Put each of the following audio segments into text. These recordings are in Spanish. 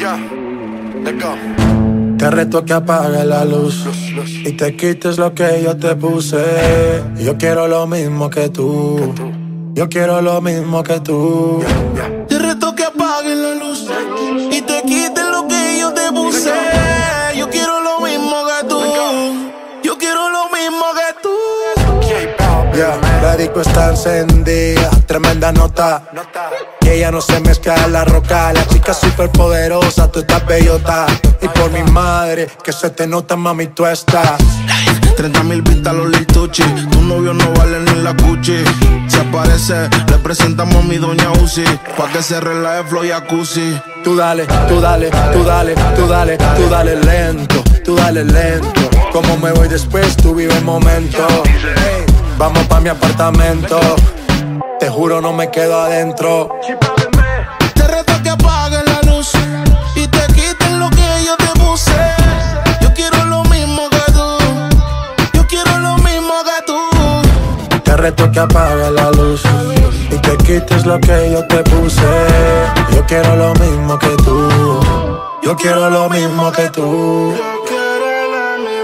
Ya, let's go. Te reto que apague la luz y te quites lo que yo te puse. Yo quiero lo mismo que tú. Yo quiero lo mismo que tú. Te reto que apagues la luz y te quites lo que yo te puse. Yo quiero lo mismo que tú. Yo quiero lo mismo que tú. Ya, la disco está encendida, tremenda nota. Que ella no se mezcla en la roca. La chica super poderosa, tú estás bellota. Y por mi madre, que se te nota, mami, tú estás. 30 mil vistas los lituchi. Tu novio no vale ni la cuchi. Si aparece, le presentamos a mi doña Uzi. Pa' que se relaje flow y acusi. Tú dale, tú dale, tú dale, tú dale, tú dale lento, tú dale lento. Como me voy después, tú vive el momento. Vamos pa' mi apartamento. Te juro, no me quedo adentro. Te reto que apagues la luz y te quites lo que yo te puse. Yo quiero lo mismo que tú. Yo quiero lo mismo que tú. Te reto que apague la luz y te quites lo que yo te puse. Yo quiero lo mismo que tú. Yo quiero lo mismo que tú.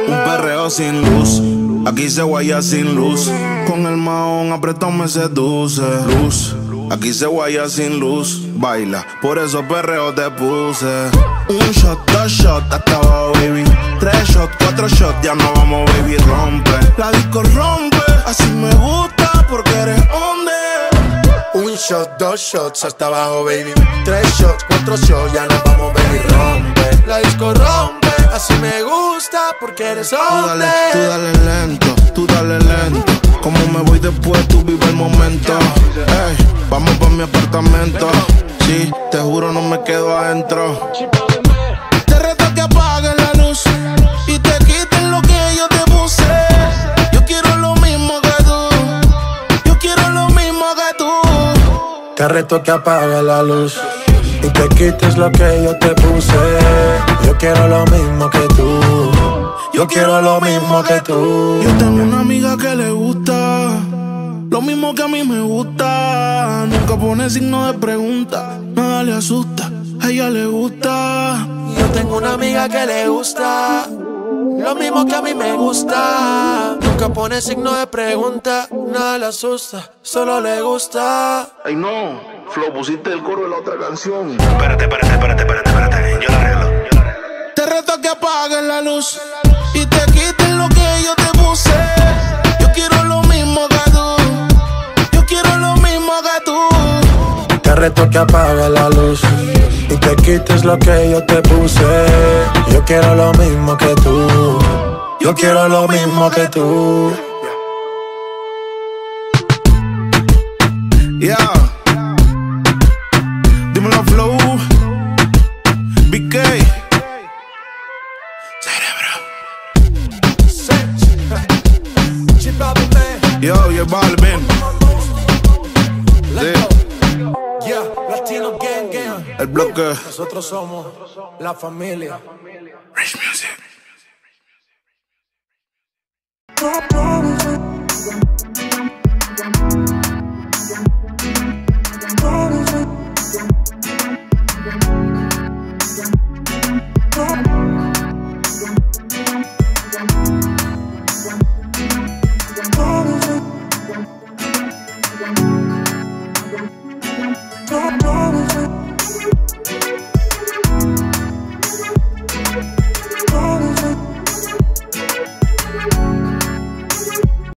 Un perreo sin luz. Aquí se guaya sin luz. Con el maón apretado me seduce. Luz. Aquí se guaya sin luz. Baila, por eso perreo te puse. Un shot, dos shots, hasta abajo, baby. Tres shots, cuatro shots, ya no vamos, baby. Rompe. La disco rompe. Así me gusta porque eres hombre. Un shot, dos shots hasta abajo, baby. Tres shots, cuatro shots, ya nos vamos, baby. Rompe. La disco rompe. Así me gusta porque eres Tú dale, hombre. tú dale lento, tú dale lento. Como me voy después, tú vive el momento. Ey, vamos pa' mi apartamento. Sí, te juro, no me quedo adentro. Te reto que apagues la luz y te quites lo que yo te puse. Yo quiero lo mismo que tú. Yo quiero lo mismo que tú. Te reto que apague la luz y te quites lo que yo te puse. Yo quiero lo mismo que tú. Yo quiero lo mismo que tú. Yo tengo una amiga que le gusta lo mismo que a mí me gusta. Nunca pone signo de pregunta, nada le asusta, a ella le gusta. Yo tengo una amiga que le gusta lo mismo que a mí me gusta. Nunca pone signo de pregunta, nada le asusta, solo le gusta. Ay no, Flo, pusiste el coro de la otra canción. Espérate, espérate, espérate, espérate, espérate. Yo la arreglo. Yo la arreglo. Te reto que apagues la luz reto que apague la luz y te quites lo que yo te puse. Yo quiero lo mismo que tú. Yo quiero lo mismo que tú. Yeah. Dímelo, Flow. BK. Yo, J Balvin. El bloque. Nosotros somos la familia. Rich Music.